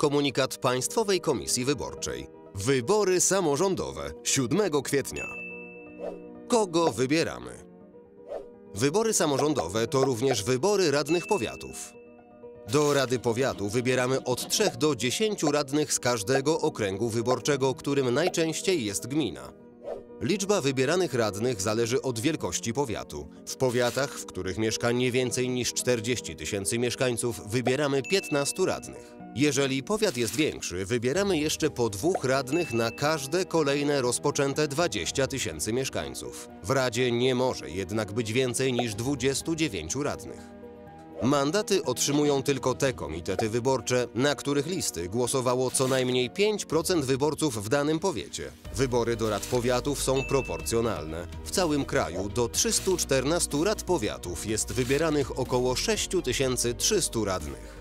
Komunikat Państwowej Komisji Wyborczej. Wybory samorządowe 7 kwietnia. Kogo wybieramy? Wybory samorządowe to również wybory radnych powiatów. Do Rady Powiatu wybieramy od 3 do 10 radnych z każdego okręgu wyborczego, którym najczęściej jest gmina. Liczba wybieranych radnych zależy od wielkości powiatu. W powiatach, w których mieszka nie więcej niż 40 tysięcy mieszkańców, wybieramy 15 radnych. Jeżeli powiat jest większy, wybieramy jeszcze po dwóch radnych na każde kolejne rozpoczęte 20 tysięcy mieszkańców. W Radzie nie może jednak być więcej niż 29 radnych. Mandaty otrzymują tylko te komitety wyborcze, na których listy głosowało co najmniej 5% wyborców w danym powiecie. Wybory do rad powiatów są proporcjonalne. W całym kraju do 314 rad powiatów jest wybieranych około 6300 radnych.